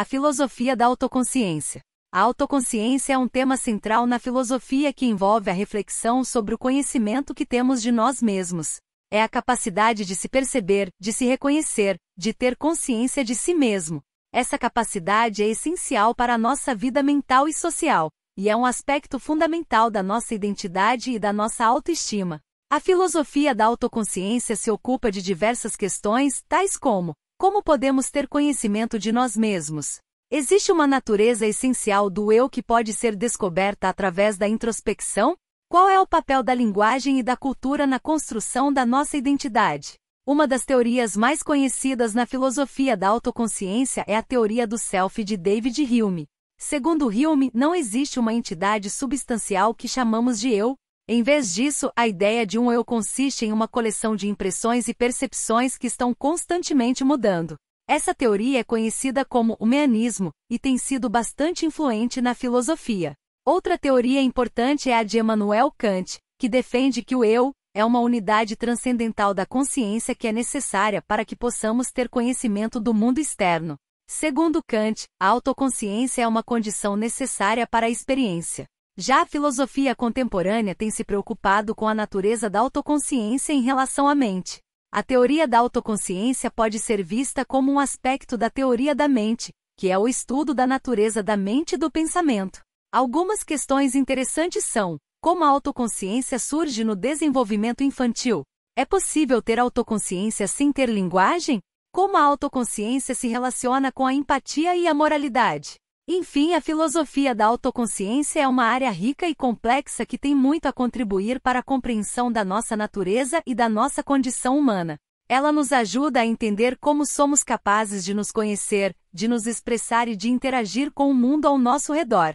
A filosofia da autoconsciência. A autoconsciência é um tema central na filosofia que envolve a reflexão sobre o conhecimento que temos de nós mesmos. É a capacidade de se perceber, de se reconhecer, de ter consciência de si mesmo. Essa capacidade é essencial para a nossa vida mental e social, e é um aspecto fundamental da nossa identidade e da nossa autoestima. A filosofia da autoconsciência se ocupa de diversas questões, tais como: como podemos ter conhecimento de nós mesmos? Existe uma natureza essencial do eu que pode ser descoberta através da introspecção? Qual é o papel da linguagem e da cultura na construção da nossa identidade? Uma das teorias mais conhecidas na filosofia da autoconsciência é a teoria do self de David Hume. Segundo Hume, não existe uma entidade substancial que chamamos de eu, em vez disso, a ideia de um eu consiste em uma coleção de impressões e percepções que estão constantemente mudando. Essa teoria é conhecida como o meanismo e tem sido bastante influente na filosofia. Outra teoria importante é a de Emmanuel Kant, que defende que o eu é uma unidade transcendental da consciência que é necessária para que possamos ter conhecimento do mundo externo. Segundo Kant, a autoconsciência é uma condição necessária para a experiência. Já a filosofia contemporânea tem se preocupado com a natureza da autoconsciência em relação à mente. A teoria da autoconsciência pode ser vista como um aspecto da teoria da mente, que é o estudo da natureza da mente e do pensamento. Algumas questões interessantes são: como a autoconsciência surge no desenvolvimento infantil? É possível ter autoconsciência sem ter linguagem? Como a autoconsciência se relaciona com a empatia e a moralidade? Enfim, a filosofia da autoconsciência é uma área rica e complexa que tem muito a contribuir para a compreensão da nossa natureza e da nossa condição humana. Ela nos ajuda a entender como somos capazes de nos conhecer, de nos expressar e de interagir com o mundo ao nosso redor.